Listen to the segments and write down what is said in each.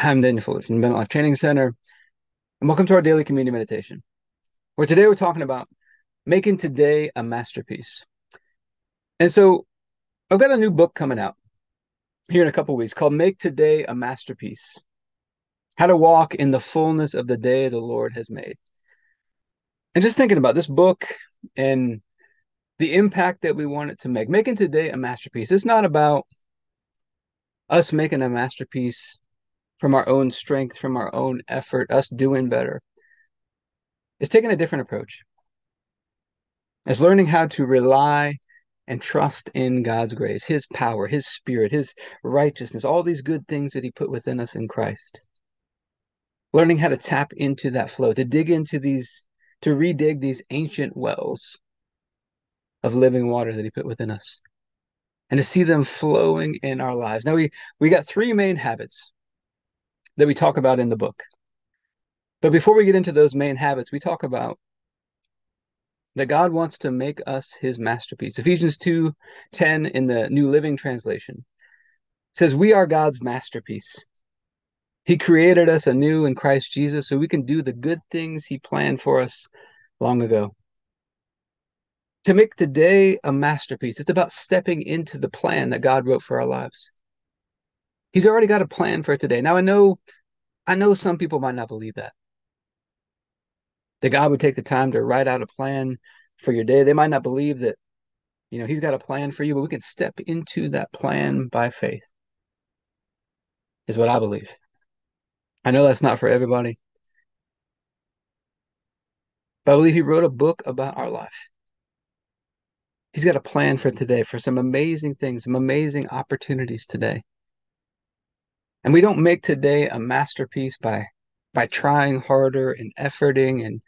I'm Daniel Foley from the Abundant Life Training Center, and welcome to our daily community meditation. Where today we're talking about making today a masterpiece. And so I've got a new book coming out here in a couple weeks called Make Today a Masterpiece How to Walk in the Fullness of the Day the Lord Has Made. And just thinking about this book and the impact that we want it to make, making today a masterpiece. It's not about us making a masterpiece from our own strength, from our own effort, us doing better. It's taking a different approach. It's learning how to rely and trust in God's grace, His power, His spirit, His righteousness, all these good things that He put within us in Christ. Learning how to tap into that flow, to dig into these, to redig these ancient wells of living water that He put within us, and to see them flowing in our lives. Now, we, we got three main habits that we talk about in the book. But before we get into those main habits, we talk about that God wants to make us his masterpiece. Ephesians 2 10 in the New Living Translation says, We are God's masterpiece. He created us anew in Christ Jesus so we can do the good things he planned for us long ago. To make today a masterpiece, it's about stepping into the plan that God wrote for our lives. He's already got a plan for today. Now I know I know some people might not believe that. That God would take the time to write out a plan for your day. They might not believe that, you know, he's got a plan for you, but we can step into that plan by faith. Is what I believe. I know that's not for everybody. But I believe he wrote a book about our life. He's got a plan for today, for some amazing things, some amazing opportunities today. And we don't make today a masterpiece by by trying harder and efforting and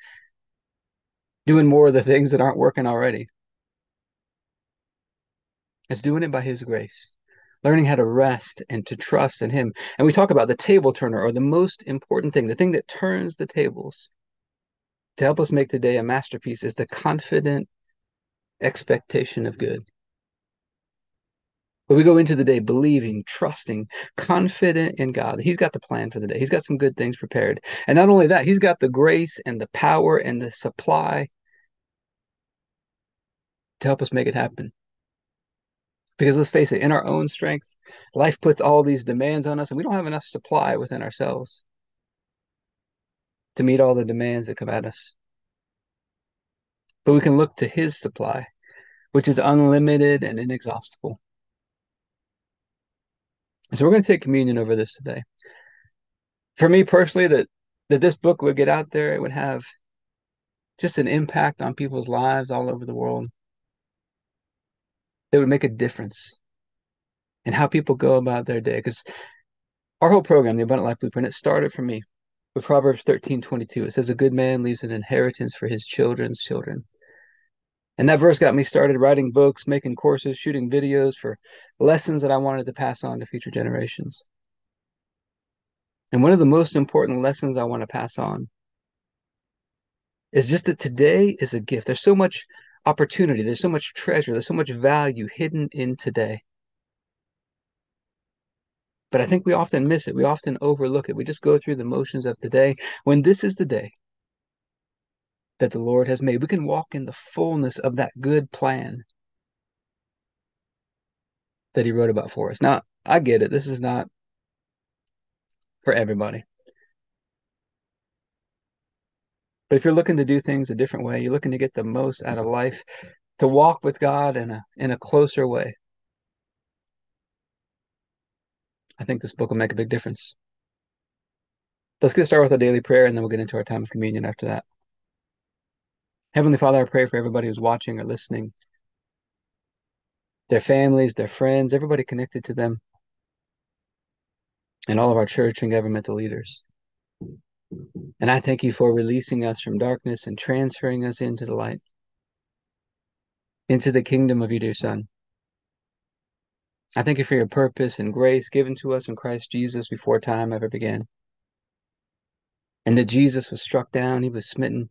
doing more of the things that aren't working already. It's doing it by his grace, learning how to rest and to trust in him. And we talk about the table turner or the most important thing, the thing that turns the tables to help us make today a masterpiece is the confident expectation of good. But we go into the day believing, trusting, confident in God. He's got the plan for the day. He's got some good things prepared. And not only that, He's got the grace and the power and the supply to help us make it happen. Because let's face it, in our own strength, life puts all these demands on us, and we don't have enough supply within ourselves to meet all the demands that come at us. But we can look to His supply, which is unlimited and inexhaustible. So we're going to take communion over this today. For me personally, that that this book would get out there, it would have just an impact on people's lives all over the world. It would make a difference in how people go about their day. Because our whole program, the Abundant Life Blueprint, it started for me with Proverbs 13 22. It says, A good man leaves an inheritance for his children's children. And that verse got me started writing books, making courses, shooting videos for lessons that I wanted to pass on to future generations. And one of the most important lessons I want to pass on is just that today is a gift. There's so much opportunity, there's so much treasure, there's so much value hidden in today. But I think we often miss it. We often overlook it. We just go through the motions of the day when this is the day that the Lord has made. We can walk in the fullness of that good plan that He wrote about for us. Now, I get it. This is not for everybody. But if you're looking to do things a different way, you're looking to get the most out of life, to walk with God in a in a closer way. I think this book will make a big difference. Let's get started with a daily prayer and then we'll get into our time of communion after that. Heavenly Father, I pray for everybody who's watching or listening, their families, their friends, everybody connected to them, and all of our church and governmental leaders. And I thank you for releasing us from darkness and transferring us into the light, into the kingdom of your dear Son. I thank you for your purpose and grace given to us in Christ Jesus before time ever began. And that Jesus was struck down, he was smitten,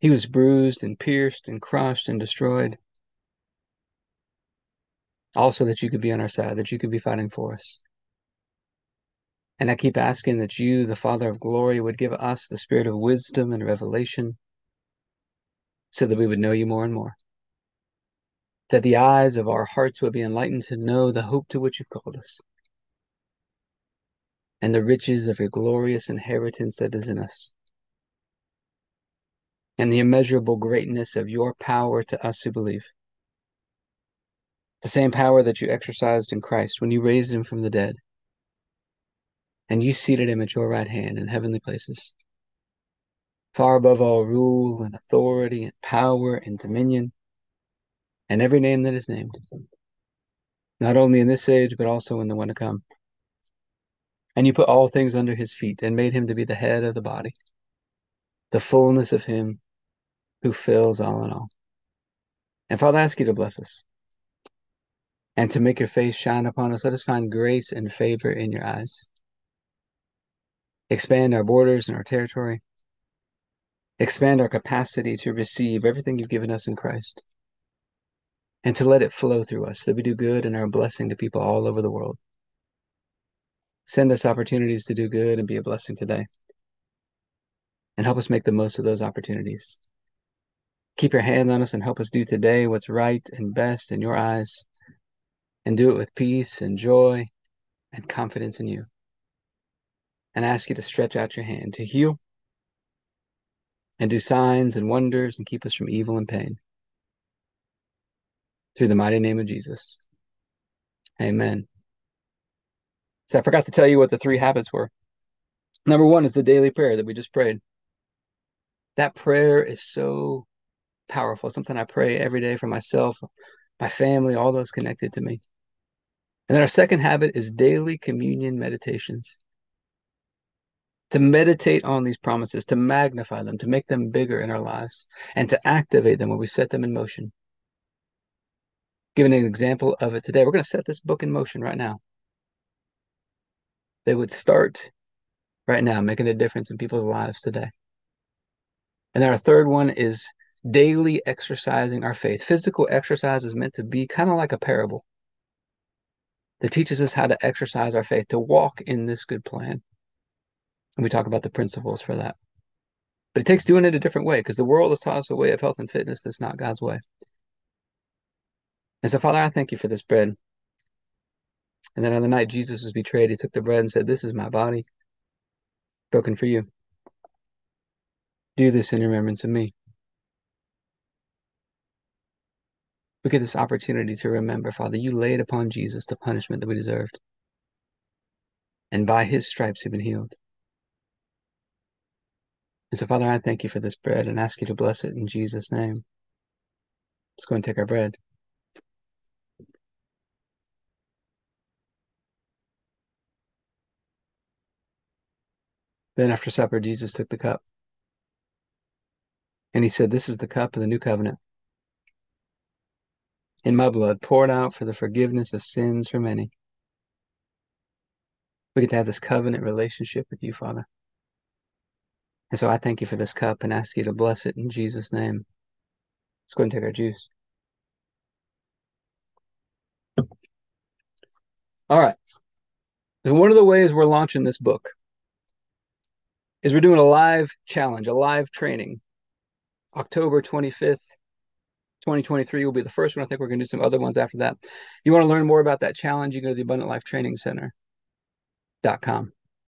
he was bruised and pierced and crushed and destroyed. Also, that you could be on our side, that you could be fighting for us. And I keep asking that you, the Father of glory, would give us the spirit of wisdom and revelation so that we would know you more and more. That the eyes of our hearts would be enlightened to know the hope to which you've called us and the riches of your glorious inheritance that is in us, and the immeasurable greatness of your power to us who believe. The same power that you exercised in Christ when you raised him from the dead, and you seated him at your right hand in heavenly places, far above all rule and authority and power and dominion, and every name that is named, not only in this age, but also in the one to come. And you put all things under his feet and made him to be the head of the body, the fullness of him who fills all in all. And Father, I ask you to bless us and to make your face shine upon us. Let us find grace and favor in your eyes. Expand our borders and our territory. Expand our capacity to receive everything you've given us in Christ and to let it flow through us that we do good and are a blessing to people all over the world. Send us opportunities to do good and be a blessing today. And help us make the most of those opportunities. Keep your hand on us and help us do today what's right and best in your eyes. And do it with peace and joy and confidence in you. And ask you to stretch out your hand to heal and do signs and wonders and keep us from evil and pain. Through the mighty name of Jesus. Amen. So I forgot to tell you what the three habits were. Number one is the daily prayer that we just prayed. That prayer is so powerful. Something I pray every day for myself, my family, all those connected to me. And then our second habit is daily communion meditations. To meditate on these promises, to magnify them, to make them bigger in our lives, and to activate them when we set them in motion. Giving an example of it today, we're going to set this book in motion right now they would start right now making a difference in people's lives today. And then our third one is daily exercising our faith. Physical exercise is meant to be kind of like a parable that teaches us how to exercise our faith, to walk in this good plan. And we talk about the principles for that. But it takes doing it a different way because the world has taught us a way of health and fitness that's not God's way. And so, Father, I thank you for this bread. And then on the night Jesus was betrayed, he took the bread and said, This is my body, broken for you. Do this in remembrance of me. We get this opportunity to remember, Father, you laid upon Jesus the punishment that we deserved. And by his stripes we've been healed. And so, Father, I thank you for this bread and ask you to bless it in Jesus' name. Let's go and take our bread. Then after supper, Jesus took the cup. And he said, This is the cup of the new covenant. In my blood, poured out for the forgiveness of sins for many. We get to have this covenant relationship with you, Father. And so I thank you for this cup and ask you to bless it in Jesus' name. Let's go and take our juice. All right. And one of the ways we're launching this book is we're doing a live challenge, a live training. October 25th, 2023 will be the first one. I think we're going to do some other ones after that. You want to learn more about that challenge, you go to the Abundant Life Training Center.com.